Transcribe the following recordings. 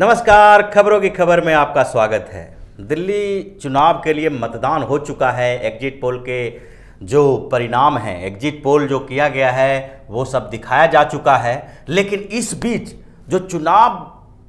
नमस्कार, खबरों की खबर में आपका स्वागत है। दिल्ली चुनाव के लिए मतदान हो चुका है एग्जिट पोल के जो परिणाम हैं। एग्जिट पोल जो किया गया है, वो सब दिखाया जा चुका है। लेकिन इस बीच जो चुनाव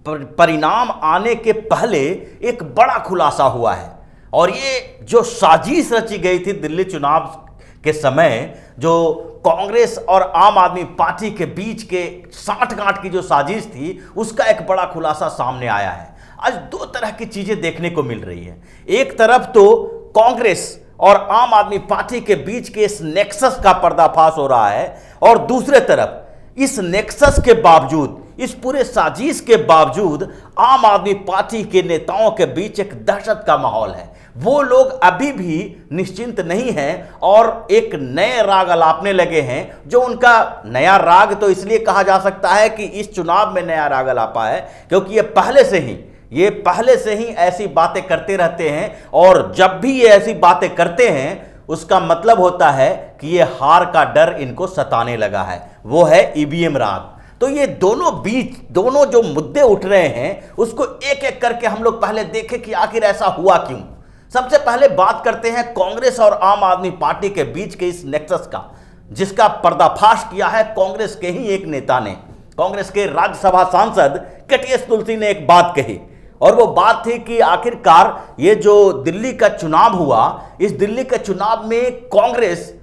परिणाम आने के पहले एक बड़ा खुलासा हुआ है। और ये जो साजिश रची गई थी दिल्ली चुनाव के समय जो कांग्रेस और आम आदमी पार्टी के बीच के साठ गांठ की जो साजिश थी, उसका एक बड़ा खुलासा सामने आया है। आज दो तरह की चीज़ें देखने को मिल रही है। एक तरफ़ तो कांग्रेस और आम आदमी पार्टी के बीच के इस नेक्सस का पर्दाफाश हो रहा है और दूसरे तरफ़ इस नेक्सस के बावजूद इस पूरे साजिश के बावजूद आम आदमी पार्टी के नेताओं के बीच एक दहशत का माहौल है। वो लोग अभी भी निश्चिंत नहीं हैं और एक नए राग अलापने लगे हैं, जो उनका नया राग तो इसलिए कहा जा सकता है कि इस चुनाव में नया राग अलापा है, क्योंकि ये पहले से ही, ये पहले से ही ऐसी बातें करते रहते हैं और जब भी ये ऐसी बातें करते हैं, उसका मतलब होता है कि ये हार का डर इनको सताने लगा है। वो है ईवीएम राग। तो ये दोनों बीच, दोनों जो मुद्दे उठ रहे हैं, उसको एक एक करके हम लोग पहले देखें कि आखिर ऐसा हुआ क्यों। सबसे पहले बात करते हैं कांग्रेस और आम आदमी पार्टी के बीच के इस नेक्सस का, जिसका पर्दाफाश किया है कांग्रेस के ही एक नेता ने। कांग्रेस के राज्यसभा सांसद केटीएस तुलसी ने एक बात कही, और वो बात थी कि आखिरकार ये जो दिल्ली का चुनाव हुआ, इस दिल्ली के चुनाव में कांग्रेस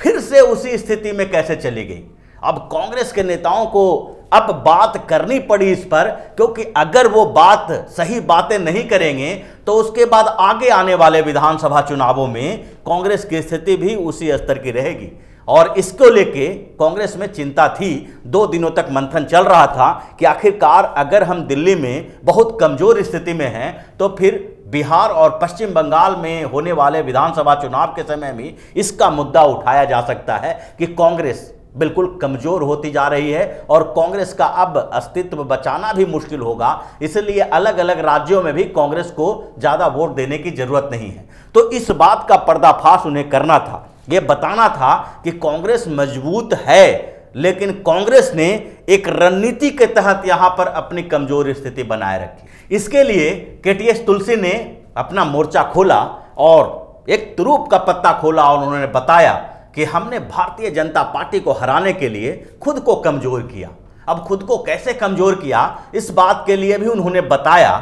फिर से उसी स्थिति में कैसे चली गई? अब कांग्रेस के नेताओं को अब बात करनी पड़ी इस पर, क्योंकि अगर वो बात, सही बातें नहीं करेंगे तो उसके बाद आगे आने वाले विधानसभा चुनावों में कांग्रेस की स्थिति भी उसी स्तर की रहेगी। और इसको लेके कांग्रेस में चिंता थी। दो दिनों तक मंथन चल रहा था कि आखिरकार अगर हम दिल्ली में बहुत कमज़ोर स्थिति में हैं तो फिर बिहार और पश्चिम बंगाल में होने वाले विधानसभा चुनाव के समय में इसका मुद्दा उठाया जा सकता है कि कांग्रेस बिल्कुल कमज़ोर होती जा रही है और कांग्रेस का अब अस्तित्व बचाना भी मुश्किल होगा। इसलिए अलग अलग राज्यों में भी कांग्रेस को ज़्यादा वोट देने की ज़रूरत नहीं है। तो इस बात का पर्दाफाश उन्हें करना था। यह बताना था कि कांग्रेस मज़बूत है, लेकिन कांग्रेस ने एक रणनीति के तहत यहाँ पर अपनी कमज़ोर स्थिति बनाए रखी। इसके लिए केटीएस तुलसी ने अपना मोर्चा खोला और एक तुरूप का पत्ता खोला और उन्होंने बताया कि हमने भारतीय जनता पार्टी को हराने के लिए खुद को कमज़ोर किया। अब खुद को कैसे कमज़ोर किया, इस बात के लिए भी उन्होंने बताया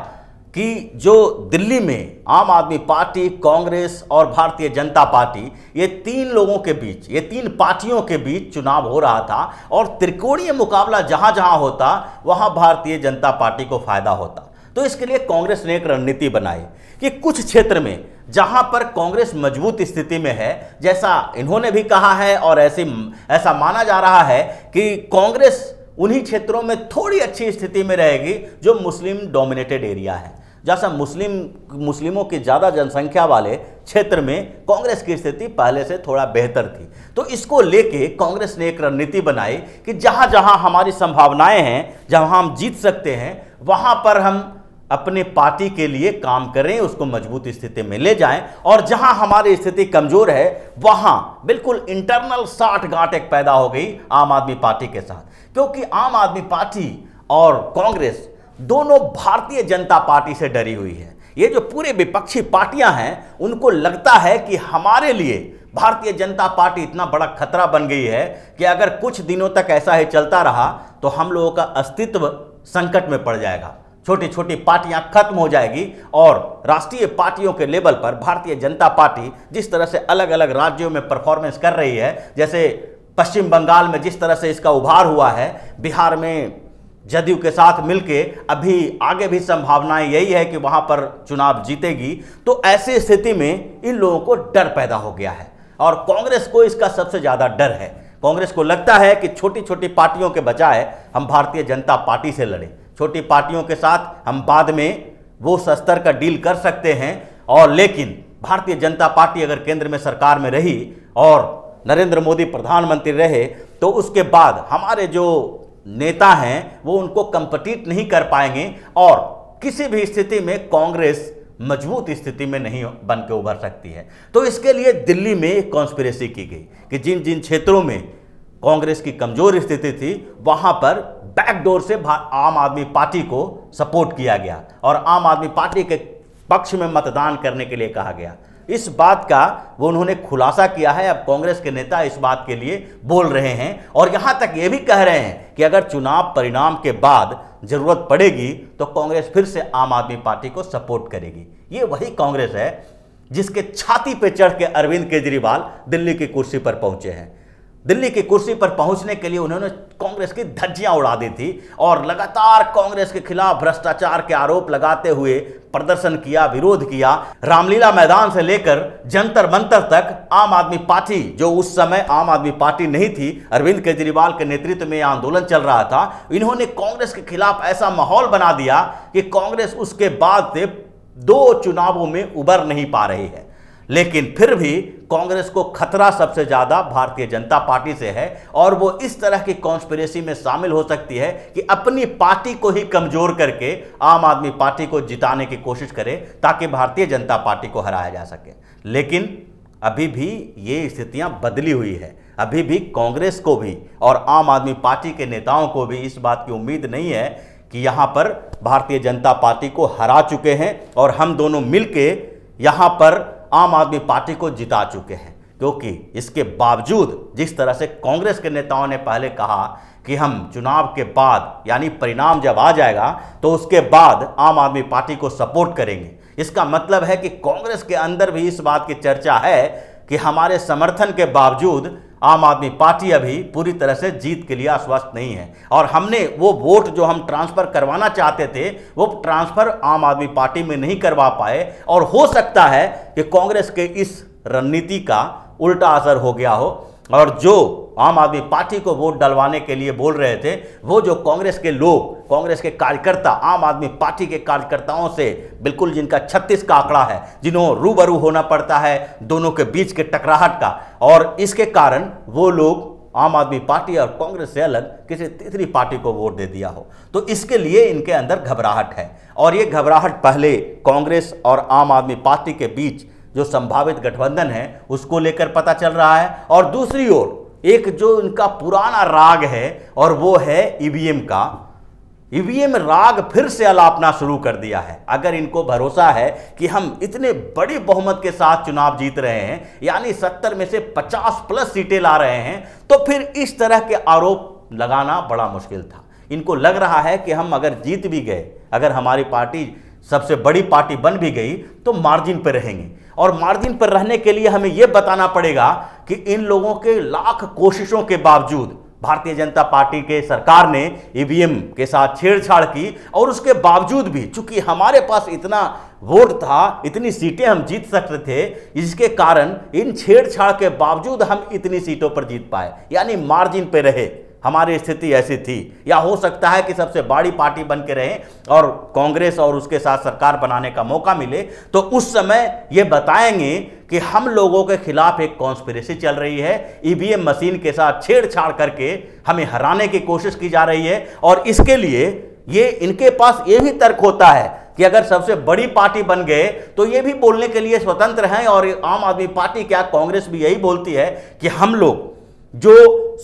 कि जो दिल्ली में आम आदमी पार्टी, कांग्रेस और भारतीय जनता पार्टी, ये तीन लोगों के बीच, ये तीन पार्टियों के बीच चुनाव हो रहा था और त्रिकोणीय मुकाबला जहाँ जहाँ होता, वहाँ भारतीय जनता पार्टी को फ़ायदा होता। तो इसके लिए कांग्रेस ने एक रणनीति बनाई कि कुछ क्षेत्र में, जहाँ पर कांग्रेस मज़बूत स्थिति में है, जैसा इन्होंने भी कहा है और ऐसे, ऐसा माना जा रहा है कि कांग्रेस उन्हीं क्षेत्रों में थोड़ी अच्छी स्थिति में रहेगी जो मुस्लिम डोमिनेटेड एरिया है। जैसा मुस्लिम, मुस्लिमों की ज़्यादा जनसंख्या वाले क्षेत्र में कांग्रेस की स्थिति पहले से थोड़ा बेहतर थी। तो इसको लेके कांग्रेस ने एक रणनीति बनाई कि जहाँ जहाँ हमारी संभावनाएँ हैं, जहाँ हम जीत सकते हैं, वहाँ पर हम अपने पार्टी के लिए काम करें, उसको मज़बूत स्थिति में ले जाएँ और जहाँ हमारी स्थिति कमज़ोर है, वहाँ बिल्कुल इंटरनल साठ गांठ एक पैदा हो गई आम आदमी पार्टी के साथ। क्योंकि आम आदमी पार्टी और कांग्रेस दोनों भारतीय जनता पार्टी से डरी हुई है। ये जो पूरे विपक्षी पार्टियाँ हैं, उनको लगता है कि हमारे लिए भारतीय जनता पार्टी इतना बड़ा खतरा बन गई है कि अगर कुछ दिनों तक ऐसा ही चलता रहा तो हम लोगों का अस्तित्व संकट में पड़ जाएगा। छोटी छोटी पार्टियाँ खत्म हो जाएगी और राष्ट्रीय पार्टियों के लेवल पर भारतीय जनता पार्टी जिस तरह से अलग अलग राज्यों में परफॉर्मेंस कर रही है, जैसे पश्चिम बंगाल में जिस तरह से इसका उभार हुआ है, बिहार में जदयू के साथ मिलके अभी आगे भी संभावनाएँ यही है कि वहाँ पर चुनाव जीतेगी तो ऐसी स्थिति में इन लोगों को डर पैदा हो गया है और कांग्रेस को इसका सबसे ज़्यादा डर है। कांग्रेस को लगता है कि छोटी छोटी पार्टियों के बजाय हम भारतीय जनता पार्टी से लड़ें। छोटी पार्टियों के साथ हम बाद में वो स्तर का डील कर सकते हैं। और लेकिन भारतीय जनता पार्टी अगर केंद्र में सरकार में रही और नरेंद्र मोदी प्रधानमंत्री रहे तो उसके बाद हमारे जो नेता हैं, वो उनको कंपटीट नहीं कर पाएँगे और किसी भी स्थिति में कांग्रेस मज़बूत स्थिति में नहीं बन के उभर सकती है। तो इसके लिए दिल्ली में एक कॉन्स्पिरेसी की गई कि जिन जिन क्षेत्रों में कांग्रेस की कमज़ोर स्थिति थी, वहाँ पर बैकडोर से आम आदमी पार्टी को सपोर्ट किया गया और आम आदमी पार्टी के पक्ष में मतदान करने के लिए कहा गया। इस बात का वो उन्होंने खुलासा किया है, अब कांग्रेस के नेता इस बात के लिए बोल रहे हैं और यहाँ तक ये भी कह रहे हैं कि अगर चुनाव परिणाम के बाद ज़रूरत पड़ेगी तो कांग्रेस फिर से आम आदमी पार्टी को सपोर्ट करेगी। ये वही कांग्रेस है जिसके छाती पे चढ़ के अरविंद केजरीवाल दिल्ली की कुर्सी पर पहुँचे हैं। दिल्ली की कुर्सी पर पहुँचने के लिए उन्होंने कांग्रेस की धज्जियाँ उड़ा दी थी और लगातार कांग्रेस के खिलाफ भ्रष्टाचार के आरोप लगाते हुए प्रदर्शन किया, विरोध किया। रामलीला मैदान से लेकर जंतर मंतर तक आम आदमी पार्टी, जो उस समय आम आदमी पार्टी नहीं थी, अरविंद केजरीवाल के नेतृत्व में आंदोलन चल रहा था, इन्होंने कांग्रेस के खिलाफ ऐसा माहौल बना दिया कि कांग्रेस उसके बाद से दो चुनावों में उबर नहीं पा रही है। लेकिन फिर भी कांग्रेस को खतरा सबसे ज़्यादा भारतीय जनता पार्टी से है और वो इस तरह की कॉन्स्पिरेसी में शामिल हो सकती है कि अपनी पार्टी को ही कमज़ोर करके आम आदमी पार्टी को जिताने की कोशिश करे ताकि भारतीय जनता पार्टी को हराया जा सके। लेकिन अभी भी ये स्थितियाँ बदली हुई है। अभी भी कांग्रेस को भी और आम आदमी पार्टी के नेताओं को भी इस बात की उम्मीद नहीं है कि यहाँ पर भारतीय जनता पार्टी को हरा चुके हैं और हम दोनों मिलके यहाँ पर आम आदमी पार्टी को जिता चुके हैं, क्योंकि इसके बावजूद जिस तरह से कांग्रेस के नेताओं ने पहले कहा कि हम चुनाव के बाद, यानी परिणाम जब आ जाएगा तो उसके बाद आम आदमी पार्टी को सपोर्ट करेंगे। इसका मतलब है कि कांग्रेस के अंदर भी इस बात की चर्चा है कि हमारे समर्थन के बावजूद आम आदमी पार्टी अभी पूरी तरह से जीत के लिए आश्वस्त नहीं है। और हमने वो वोट जो हम ट्रांसफ़र करवाना चाहते थे, वो ट्रांसफ़र आम आदमी पार्टी में नहीं करवा पाए। और हो सकता है कि कांग्रेस के इस रणनीति का उल्टा असर हो गया हो। और जो आम आदमी पार्टी को वोट डलवाने के लिए बोल रहे थे, वो जो कांग्रेस के लोग, कांग्रेस के कार्यकर्ता, आम आदमी पार्टी के कार्यकर्ताओं से, बिल्कुल जिनका 36 का आंकड़ा है, जिन्हों रूबरू होना पड़ता है दोनों के बीच के टकराहट का। और इसके कारण वो लोग आम आदमी पार्टी और कांग्रेस से अलग किसी तीसरी पार्टी को वोट दे दिया हो। तो इसके लिए इनके अंदर घबराहट है। और ये घबराहट पहले कांग्रेस और आम आदमी पार्टी के बीच जो संभावित गठबंधन है, उसको लेकर पता चल रहा है। और दूसरी ओर एक जो इनका पुराना राग है और वो है ईवीएम का। ईवीएम राग फिर से अलापना शुरू कर दिया है। अगर इनको भरोसा है कि हम इतने बड़ी बहुमत के साथ चुनाव जीत रहे हैं, यानी सत्तर में से पचास प्लस सीटें ला रहे हैं तो फिर इस तरह के आरोप लगाना बड़ा मुश्किल था। इनको लग रहा है कि हम अगर जीत भी गए, अगर हमारी पार्टी सबसे बड़ी पार्टी बन भी गई तो मार्जिन पर रहेंगे। और मार्जिन पर रहने के लिए हमें यह बताना पड़ेगा कि इन लोगों के लाख कोशिशों के बावजूद भारतीय जनता पार्टी के सरकार ने ईवीएम के साथ छेड़छाड़ की और उसके बावजूद भी चूँकि हमारे पास इतना वोट था, इतनी सीटें हम जीत सकते थे इसके कारण इन छेड़छाड़ के बावजूद हम इतनी सीटों पर जीत पाए, यानी मार्जिन पे रहे। हमारी स्थिति ऐसी थी। या हो सकता है कि सबसे बड़ी पार्टी बन के रहे और कांग्रेस और उसके साथ सरकार बनाने का मौका मिले। तो उस समय ये बताएँगे कि हम लोगों के खिलाफ एक कॉन्स्पिरेसी चल रही है। ईवीएम मशीन के साथ छेड़छाड़ करके हमें हराने की कोशिश की जा रही है और इसके लिए ये इनके पास ये भी तर्क होता है कि अगर सबसे बड़ी पार्टी बन गए तो ये भी बोलने के लिए स्वतंत्र हैं और आम आदमी पार्टी क्या कांग्रेस भी यही बोलती है कि हम लोग जो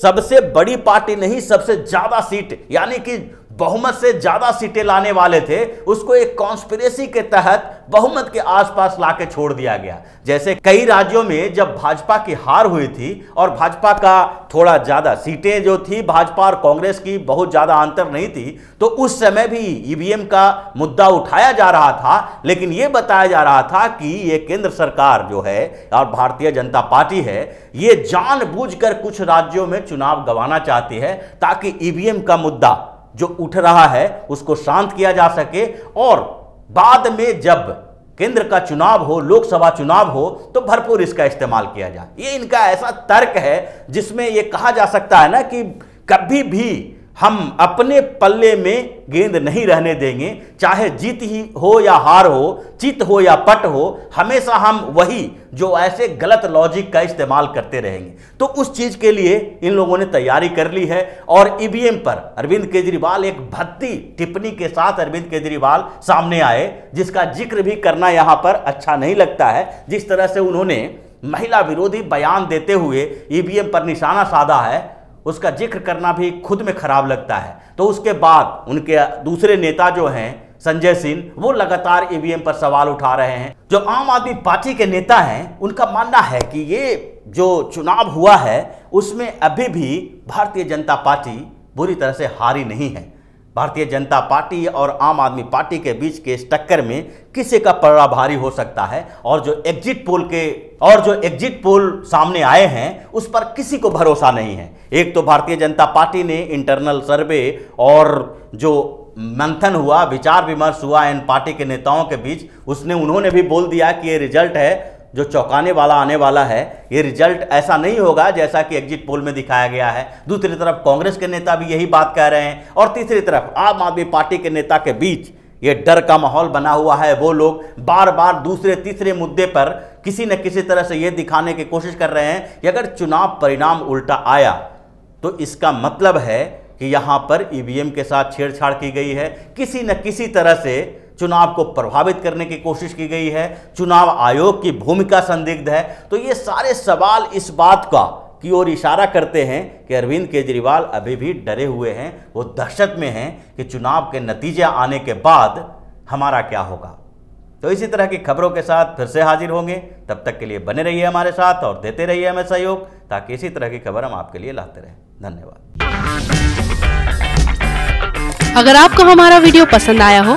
सबसे बड़ी पार्टी नहीं सबसे ज़्यादा सीट यानी कि बहुमत से ज़्यादा सीटें लाने वाले थे, उसको एक कॉन्स्पिरेसी के तहत बहुमत के आसपास लाके छोड़ दिया गया। जैसे कई राज्यों में जब भाजपा की हार हुई थी और भाजपा का थोड़ा ज़्यादा सीटें जो थी, भाजपा और कांग्रेस की बहुत ज़्यादा अंतर नहीं थी तो उस समय भी ईवीएम का मुद्दा उठाया जा रहा था। लेकिन यह बताया जा रहा था कि ये केंद्र सरकार जो है और भारतीय जनता पार्टी है, ये जानबूझकर कुछ राज्यों में चुनाव गंवाना चाहती है ताकि ईवीएम का मुद्दा जो उठ रहा है, उसको शांत किया जा सके। और बाद में जब केंद्र का चुनाव हो, लोकसभा चुनाव हो तो भरपूर इसका इस्तेमाल किया जाए। ये इनका ऐसा तर्क है जिसमें ये कहा जा सकता है ना कि कभी भी हम अपने पल्ले में गेंद नहीं रहने देंगे। चाहे जीत ही हो या हार हो चित हो या पट हो, हमेशा हम वही जो ऐसे गलत लॉजिक का इस्तेमाल करते रहेंगे। तो उस चीज़ के लिए इन लोगों ने तैयारी कर ली है और ईवीएम पर अरविंद केजरीवाल एक भत्ती टिप्पणी के साथ अरविंद केजरीवाल सामने आए, जिसका ज़िक्र भी करना यहाँ पर अच्छा नहीं लगता है। जिस तरह से उन्होंने महिला विरोधी बयान देते हुए ईवीएम पर निशाना साधा है उसका ज़िक्र करना भी खुद में खराब लगता है। तो उसके बाद उनके दूसरे नेता जो हैं, संजय सिंह, वो लगातार ईवीएम पर सवाल उठा रहे हैं। जो आम आदमी पार्टी के नेता हैं, उनका मानना है कि ये जो चुनाव हुआ है, उसमें अभी भी भारतीय जनता पार्टी बुरी तरह से हारी नहीं है। भारतीय जनता पार्टी और आम आदमी पार्टी के बीच के इस टक्कर में किसी का पड़ा भारी हो सकता है और जो एग्जिट पोल के, और जो एग्जिट पोल सामने आए हैं, उस पर किसी को भरोसा नहीं है। एक तो भारतीय जनता पार्टी ने इंटरनल सर्वे और जो मंथन हुआ, विचार विमर्श हुआ इन पार्टी के नेताओं के बीच, उसने, उन्होंने भी बोल दिया कि ये रिज़ल्ट है जो चौंकाने वाला आने वाला है, ये रिज़ल्ट ऐसा नहीं होगा जैसा कि एग्जिट पोल में दिखाया गया है। दूसरी तरफ़ कांग्रेस के नेता भी यही बात कह रहे हैं और तीसरी तरफ़ आम आदमी पार्टी के नेता के बीच ये डर का माहौल बना हुआ है। वो लोग बार बार दूसरे, तीसरे मुद्दे पर किसी न किसी तरह से ये दिखाने की कोशिश कर रहे हैं कि अगर चुनाव परिणाम उल्टा आया तो इसका मतलब है कि यहाँ पर ईवीएम के साथ छेड़छाड़ की गई है। किसी न किसी तरह से चुनाव को प्रभावित करने की कोशिश की गई है, चुनाव आयोग की भूमिका संदिग्ध है। तो ये सारे सवाल इस बात का की ओर इशारा करते हैं कि अरविंद केजरीवाल अभी भी डरे हुए हैं, वो दहशत में हैं कि चुनाव के नतीजे आने के बाद हमारा क्या होगा। तो इसी तरह की खबरों के साथ फिर से हाजिर होंगे। तब तक के लिए बने रहिए हमारे साथ और देते रहिए हमें सहयोग, ताकि इसी तरह की खबर हम आपके लिए लाते रहें। धन्यवाद। अगर आपको हमारा वीडियो पसंद आया हो